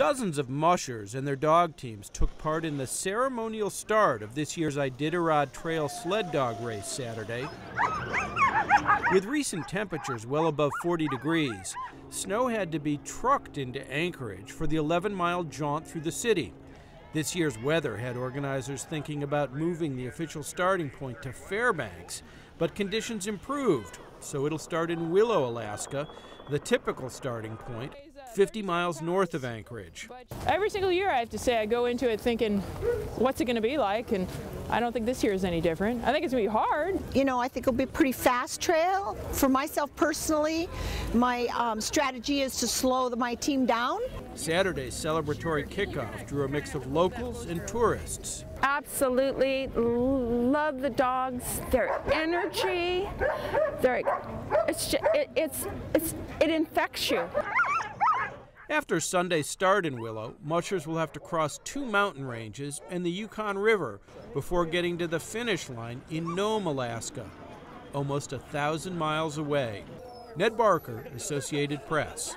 Dozens of mushers and their dog teams took part in the ceremonial start of this year's Iditarod Trail sled dog race Saturday. With recent temperatures well above 40 degrees, snow had to be trucked into Anchorage for the 11 mile jaunt through the city. This year's weather had organizers thinking about moving the official starting point to Fairbanks, but conditions improved, so it'll start in Willow, Alaska, the typical starting point, 50 miles north of Anchorage. Every single year, I have to say, I go into it thinking, what's it going to be like? And I don't think this year is any different. I think it's going to be hard. You know, I think it'll be a pretty fast trail. For myself personally, my um, strategy is to slow the, my team down. Saturday's celebratory kickoff drew a mix of locals and tourists. Absolutely love the dogs, their energy, their, it's, just, it, it's, it's, it infects you. After Sunday's start in Willow, mushers will have to cross two mountain ranges and the Yukon River before getting to the finish line in Nome, Alaska, almost a thousand miles away. Ned Barker, Associated Press.